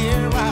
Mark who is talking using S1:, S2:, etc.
S1: dear.